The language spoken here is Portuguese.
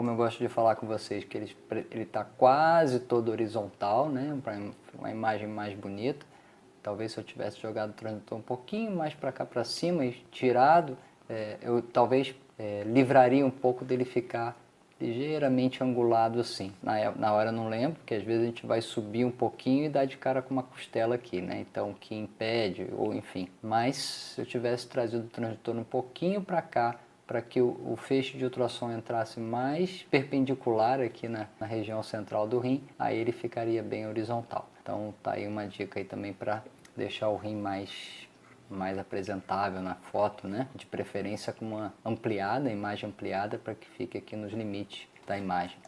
como eu gosto de falar com vocês, que ele está quase todo horizontal, né? Para uma imagem mais bonita. Talvez se eu tivesse jogado o transdutor um pouquinho mais para cá para cima e tirado, é, eu talvez é, livraria um pouco dele ficar ligeiramente angulado assim. Na, na hora eu não lembro, porque às vezes a gente vai subir um pouquinho e dar de cara com uma costela aqui, né? Então, que impede, ou enfim. Mas se eu tivesse trazido o transdutor um pouquinho para cá, para que o, o, feixe de ultrassom entrasse mais perpendicular aqui na, na, região central do rim, aí ele ficaria bem horizontal. Então tá aí uma dica aí também para deixar o rim mais mais apresentável na foto, né? De preferência com uma ampliada, imagem ampliada para que fique aqui nos limites da imagem.